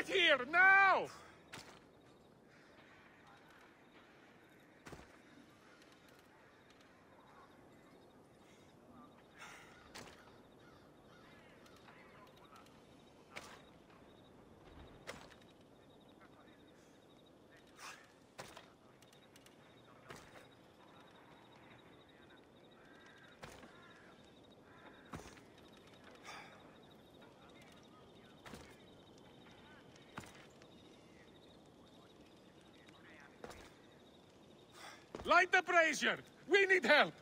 Right here, now! Light the brazier! We need help!